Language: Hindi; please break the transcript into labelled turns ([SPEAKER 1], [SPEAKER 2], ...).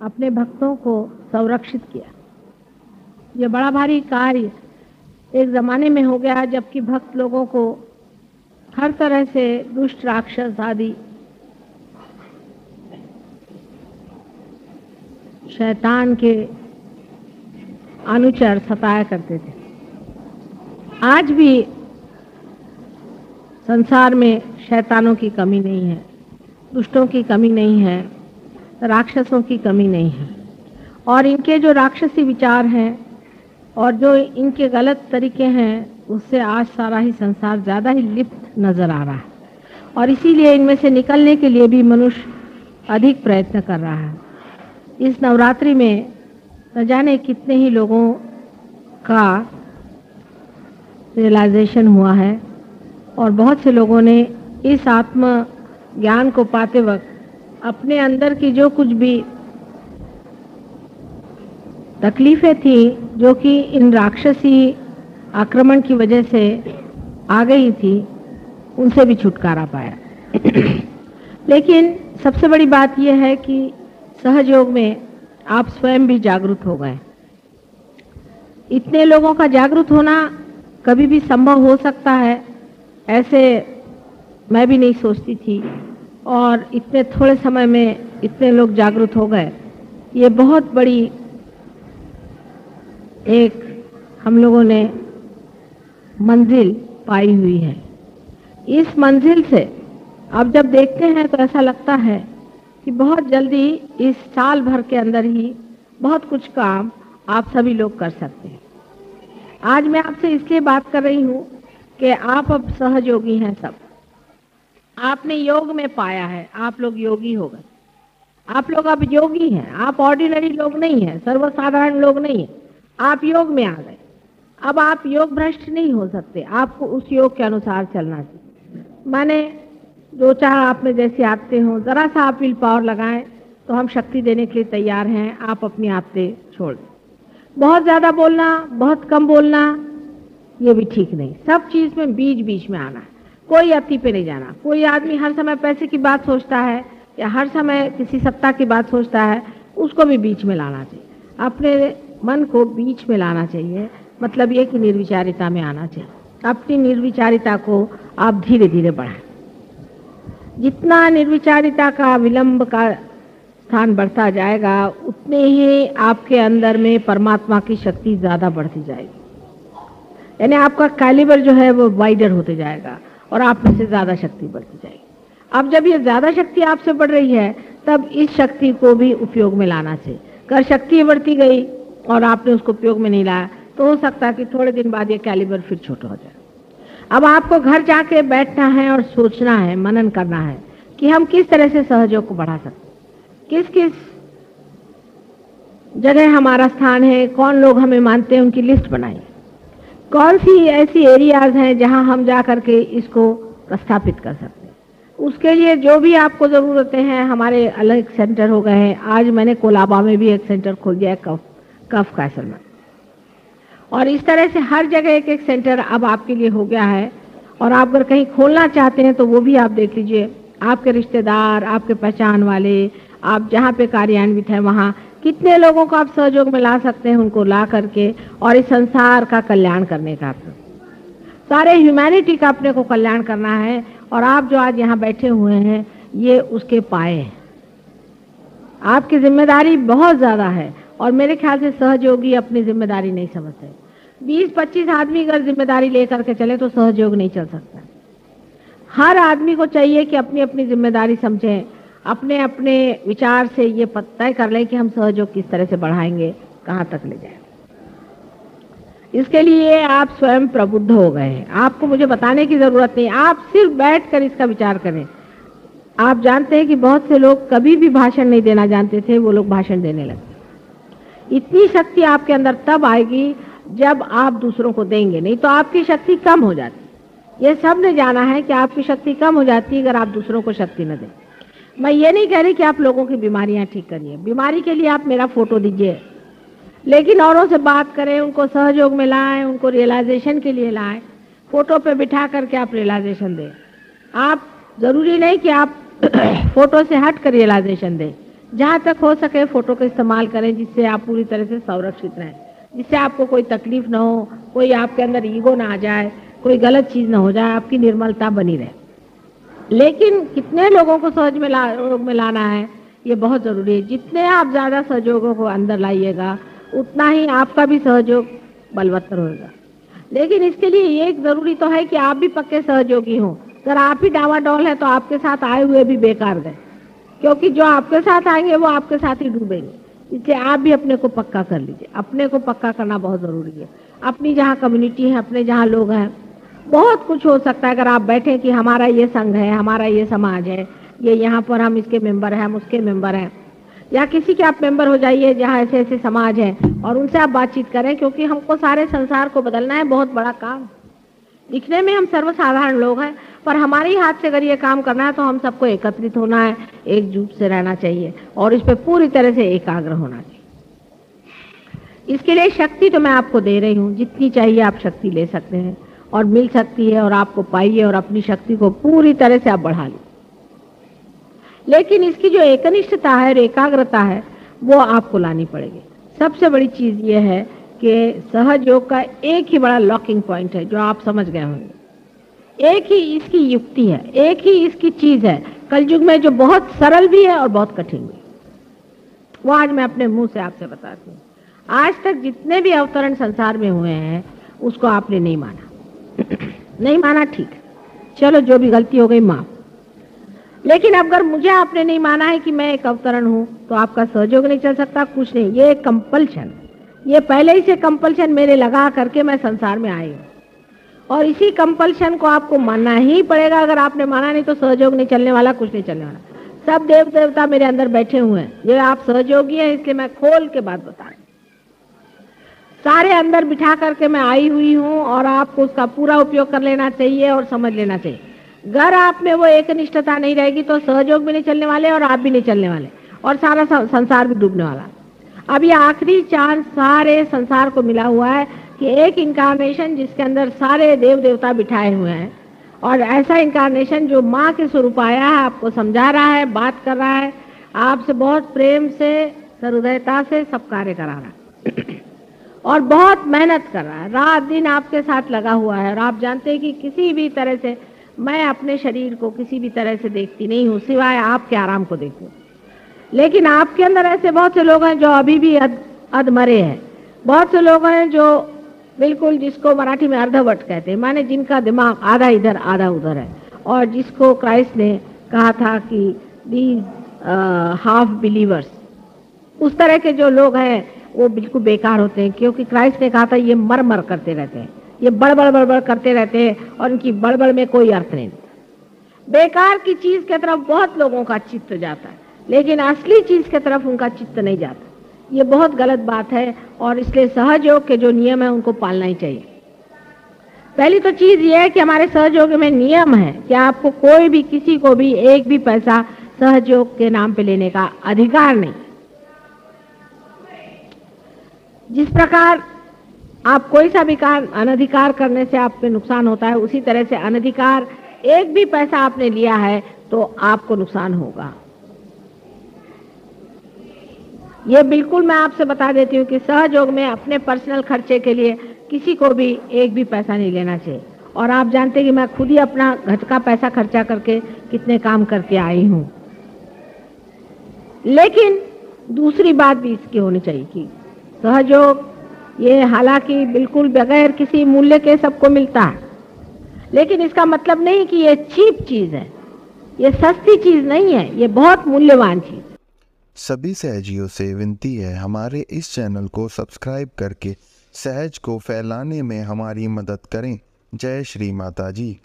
[SPEAKER 1] अपने भक्तों को संरक्षित किया। ये बड़ा भारी कार्य एक ज़माने में हो गया जबकि भक्त लोगों को हर तरह से दुष्ट राक्षस आदि, शैतान के अनुचर सताया करते थे। आज भी संसार में शैतानों की कमी नहीं है, दुष्टों की कमी नहीं है। राक्षसों की कमी नहीं है। और इनके जो राक्षसी विचार हैं और जो इनके गलत तरीके हैं, उससे आज सारा ही संसार ज़्यादा ही लिप्त नज़र आ रहा है। और इसीलिए इनमें से निकलने के लिए भी मनुष्य अधिक प्रयत्न कर रहा है। इस नवरात्रि में न जाने कितने ही लोगों का रियलाइजेशन हुआ है और बहुत से लोगों ने इस आत्म ज्ञान को पाते वक्त अपने अंदर की जो कुछ भी तकलीफें थी, जो कि इन राक्षसी आक्रमण की वजह से आ गई थी, उनसे भी छुटकारा पाया। लेकिन सबसे बड़ी बात यह है कि सहयोग में आप स्वयं भी जागरूक हो गए। इतने लोगों का जागरूक होना कभी भी संभव हो सकता है, ऐसे मैं भी नहीं सोचती थी। और इतने थोड़े समय में इतने लोग जागरूक हो गए। ये बहुत बड़ी एक हम लोगों ने मंजिल पाई हुई है। इस मंजिल से अब जब देखते हैं तो ऐसा लगता है कि बहुत जल्दी इस साल भर के अंदर ही बहुत कुछ काम आप सभी लोग कर सकते हैं। आज मैं आपसे इसलिए बात कर रही हूँ कि आप अब सहयोगी हैं सब। आपने योग में पाया है, आप लोग योगी हो गए। आप लोग अब योगी हैं, आप ऑर्डिनरी लोग नहीं हैं, सर्वसाधारण लोग नहीं हैं। आप योग में आ गए। अब आप योग भ्रष्ट नहीं हो सकते, आपको उस योग के अनुसार चलना चाहिए। माने जो चाह आप में जैसे आते हो, ज़रा सा आप विल पावर लगाएँ तो हम शक्ति देने के लिए तैयार हैं, आप अपनी आते छोड़ दें। बहुत ज़्यादा बोलना, बहुत कम बोलना, ये भी ठीक नहीं। सब चीज़ में बीच बीच में आना है। कोई अति पे नहीं जाना। कोई आदमी हर समय पैसे की बात सोचता है या हर समय किसी सत्ता की बात सोचता है, उसको भी बीच में लाना चाहिए। अपने मन को बीच में लाना चाहिए। मतलब ये कि निर्विचारिता में आना चाहिए। अपनी निर्विचारिता को आप धीरे धीरे बढ़ाएँ। जितना निर्विचारिता का विलंब का स्थान बढ़ता जाएगा, उतने ही आपके अंदर में परमात्मा की शक्ति ज़्यादा बढ़ती जाएगी। यानी आपका कैलिबर जो है वो वाइडर होते जाएगा। और आप में से ज़्यादा शक्ति बढ़ती जाएगी। अब जब ये ज़्यादा शक्ति आपसे बढ़ रही है, तब इस शक्ति को भी उपयोग में लाना चाहिए। कर शक्ति बढ़ती गई और आपने उसको उपयोग में नहीं लाया तो हो सकता है कि थोड़े दिन बाद ये कैलिबर फिर छोटा हो जाए। अब आपको घर जाके बैठना है और सोचना है, मनन करना है कि हम किस तरह से सहयोग को बढ़ा सकते किस किस जगह हमारा स्थान है, कौन लोग हमें मानते हैं, उनकी लिस्ट बनाइए। कौन सी ऐसी एरियाज़ हैं जहाँ हम जा करके इसको प्रस्थापित कर सकते हैं? उसके लिए जो भी आपको ज़रूरतें हैं, हमारे अलग सेंटर हो गए हैं। आज मैंने कोलाबा में भी एक सेंटर खोल दिया है, कफ कफ कैसल में। और इस तरह से हर जगह एक एक सेंटर अब आपके लिए हो गया है। और आप अगर कहीं खोलना चाहते हैं तो वो भी आप देख लीजिए। आपके रिश्तेदार, आपके पहचान वाले, आप जहाँ पे कार्यान्वित है, वहाँ कितने लोगों को आप सहयोग में ला सकते हैं उनको ला करके और इस संसार का कल्याण करने का सारे ह्यूमैनिटी का अपने को कल्याण करना है और आप जो आज यहाँ बैठे हुए हैं, ये उसके पाए हैं। आपकी ज़िम्मेदारी बहुत ज़्यादा है और मेरे ख्याल से सहयोगी अपनी ज़िम्मेदारी नहीं समझते। बीस पच्चीस आदमी अगर ज़िम्मेदारी लेकर के चले तो सहयोग नहीं चल सकता। हर आदमी को चाहिए कि अपनी अपनी ज़िम्मेदारी समझें। अपने अपने विचार से ये तय कर लें कि हम सहयोग किस तरह से बढ़ाएँगे, कहाँ तक ले जाए। इसके लिए आप स्वयं प्रबुद्ध हो गए हैं। आपको मुझे बताने की ज़रूरत नहीं। आप सिर्फ़ बैठ कर इसका विचार करें। आप जानते हैं कि बहुत से लोग कभी भी भाषण नहीं देना जानते थे, वो लोग भाषण देने लगे। इतनी शक्ति आपके अंदर तब आएगी जब आप दूसरों को देंगे। नहीं तो आपकी शक्ति कम हो जाती। ये सबने जाना है कि आपकी शक्ति कम हो जाती है अगर आप दूसरों को शक्ति न दें। मैं ये नहीं कह रही कि आप लोगों की बीमारियाँ ठीक करिए। बीमारी के लिए आप मेरा फ़ोटो दीजिए। लेकिन औरों से बात करें, उनको सहयोग में लाएँ, उनको रियलाइजेशन के लिए लाएँ। फ़ोटो पे बिठा करके आप रियलाइजेशन दें। आप, ज़रूरी नहीं कि आप फ़ोटो से हट कर रियलाइजेशन दें। जहाँ तक हो सके फ़ोटो का इस्तेमाल करें, जिससे आप पूरी तरह से संरक्षित रहें। जिससे आपको कोई तकलीफ़ ना हो, कोई आपके अंदर ईगो ना आ जाए, कोई गलत चीज़ ना हो जाए, आपकी निर्मलता बनी रहे। लेकिन कितने लोगों को सहज में ला में लाना है? ये बहुत ज़रूरी है। जितने आप ज़्यादा सहयोगों को अंदर लाइएगा, उतना ही आपका भी सहयोग बलवत्तर होगा लेकिन इसके लिए ये ज़रूरी तो है कि आप भी पक्के सहयोगी हों। अगर आप ही डावाडोल है तो आपके साथ आए हुए भी बेकार गए क्योंकि जो आपके साथ आएँगे, वो आपके साथ ही डूबेंगे। इसलिए आप भी अपने को पक्का कर लीजिए। अपने को पक्का करना बहुत ज़रूरी है। अपनी जहाँ कम्युनिटी है, अपने जहाँ लोग हैं बहुत कुछ हो सकता है अगर आप बैठे कि हमारा ये संघ है, हमारा ये समाज है, ये यहाँ पर हम इसके मेंबर हैं, हम उसके मेंबर हैं। या किसी के आप मेंबर हो जाइए जहाँ ऐसे ऐसे समाज है और उनसे आप बातचीत करें क्योंकि हमको सारे संसार को बदलना है, बहुत बड़ा काम। दिखने में हम सर्वसाधारण लोग हैं, पर हमारे हाथ से अगर ये काम करना है तो हम सबको एकत्रित होना है, एकजुट से रहना चाहिए और इस पर पूरी तरह से एकाग्र होना चाहिए। इसके लिए शक्ति तो मैं आपको दे रही हूँ, जितनी चाहिए आप शक्ति ले सकते हैं। और मिल सकती है और आपको पाइए और अपनी शक्ति को पूरी तरह से आप बढ़ा लीजिए लेकिन इसकी जो एकनिष्ठता है और एकाग्रता है, वो आपको लानी पड़ेगी। सबसे बड़ी चीज़ ये है कि सहयोग का एक ही बड़ा लॉकिंग पॉइंट है, जो आप समझ गए होंगे। एक ही इसकी युक्ति है, एक ही इसकी चीज़ है। कलयुग में जो बहुत सरल भी है और बहुत कठिन भी वो आज मैं अपने मुँह से आपसे बताती हूँ। आज तक जितने भी अवतरण संसार में हुए हैं, उसको आपने नहीं माना। नहीं माना ठीक। चलो, जो भी गलती हो गई, माफ़। लेकिन अगर मुझे आपने नहीं माना है कि मैं एक अवतरण हूँ तो आपका सहयोग नहीं चल सकता, कुछ नहीं। ये कंपल्शन ये पहले ही से कंपल्शन मेरे लगा करके मैं संसार में आई और इसी कंपल्शन को आपको मानना ही पड़ेगा। अगर आपने माना नहीं तो सहयोग नहीं चलने वाला, कुछ नहीं चलने वाला। सब देव देवता मेरे अंदर बैठे हुए हैं। ये आप सहयोगी हैं, इसलिए मैं खोल के बात बता रही सारे अंदर बिठा करके मैं आई हुई हूँ और आपको उसका पूरा उपयोग कर लेना चाहिए और समझ लेना चाहिए। घर आप में वो एक निष्ठता नहीं रहेगी तो सहयोग भी नहीं चलने वाले और आप भी नहीं चलने वाले और सारा संसार भी डूबने वाला। अब ये आखिरी चांस सारे संसार को मिला हुआ है कि एक इंकारनेशन जिसके अंदर सारे देव देवता बिठाए हुए हैं और ऐसा इंकारनेशन जो माँ के स्वरूप आया है, आपको समझा रहा है, बात कर रहा है, आपसे बहुत प्रेम से सहृदयता से सब कार्य करा रहा है। और बहुत मेहनत कर रहा है। रात दिन आपके साथ लगा हुआ है और आप जानते हैं कि किसी भी तरह से मैं अपने शरीर को किसी भी तरह से देखती नहीं हूँ, सिवाय आपके आराम को देखूँ। लेकिन आपके अंदर ऐसे बहुत से लोग हैं जो अभी भी अध, अधमरे हैं। बहुत से लोग हैं जो बिल्कुल जिसको मराठी में अर्धवट कहते हैं, माने जिनका दिमाग आधा इधर, आधा उधर है। और जिसको क्राइस्ट ने कहा था कि दीज हाफ़ बिलीवर्स उस तरह के जो लोग हैं वो बिल्कुल बेकार होते हैं, क्योंकि क्राइस्ट ने कहा था, ये मर मर करते रहते हैं, ये बड़बड़ बड़बड़ करते रहते हैं, और इनकी बड़बड़ में कोई अर्थ नहीं। बेकार की चीज़ की तरफ़ बहुत लोगों का चित्त जाता है, लेकिन असली चीज़ की तरफ़ उनका चित्त नहीं जाता। ये बहुत गलत बात है, और इसलिए सहयोग के जो नियम है, उनको पालना ही चाहिए। पहली तो चीज़ ये है कि हमारे सहयोग में नियम है कि आपको कोई भी, किसी को भी एक भी पैसा सहयोग के नाम पे लेने का अधिकार नहीं। जिस प्रकार आप कोई सा भी कार, अनधिकार करने से आप पे नुकसान होता है, उसी तरह से अनधिकार, एक भी पैसा आपने लिया है तो आपको नुकसान होगा। ये बिल्कुल मैं आपसे बता देती हूँ कि सहयोग में अपने पर्सनल खर्चे के लिए किसी को भी एक भी पैसा नहीं लेना चाहिए। और आप जानते कि मैं खुद ही अपना घर का पैसा खर्चा करके कितने काम करके आई हूँ। लेकिन दूसरी बात भी इसकी होनी चाहिए कि सहयोग ये हालाँकि बिल्कुल बगैर किसी मूल्य के सबको मिलता है। लेकिन इसका मतलब नहीं कि ये चीप चीज़ है। ये सस्ती चीज़ नहीं है, ये बहुत मूल्यवान चीज़
[SPEAKER 2] सभी सहजियों से विनती है हमारे इस चैनल को सब्सक्राइब करके सहज को फैलाने में हमारी मदद करें। जय श्री माता जी।